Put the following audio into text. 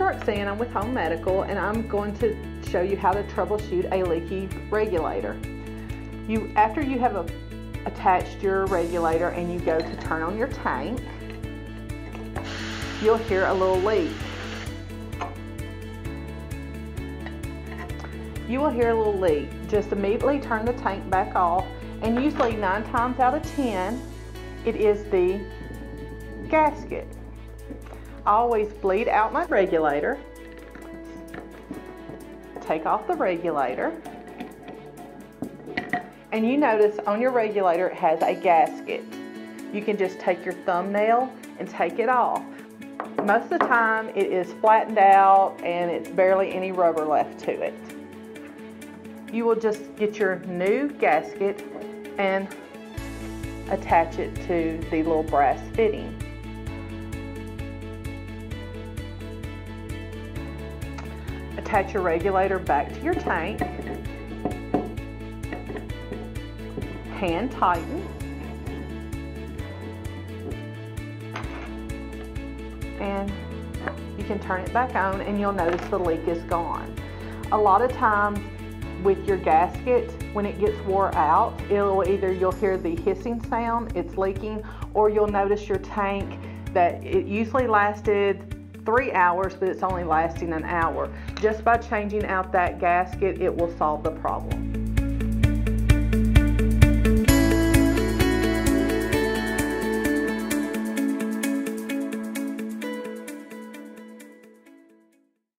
I'm I'm with Home Medical, and I'm going to show you how to troubleshoot a leaky regulator. You, after you have a, attached your regulator and you go to turn on your tank, you'll hear a little leak. You will hear a little leak. Just immediately turn the tank back off and usually nine times out of 10, it is the gasket. Always bleed out my regulator, take off the regulator, and you notice on your regulator it has a gasket. You can just take your thumbnail and take it off. Most of the time it is flattened out and it's barely any rubber left to it. You will just get your new gasket and attach it to the little brass fitting. Attach your regulator back to your tank. Hand tighten. And you can turn it back on and you'll notice the leak is gone. A lot of times with your gasket, when it gets wore out, it'll either you'll hear the hissing sound, it's leaking, or you'll notice your tank that it usually lasted three hours, but it's only lasting an hour. Just by changing out that gasket, it will solve the problem.